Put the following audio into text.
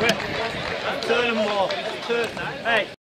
Turn them off. Turn. Hey.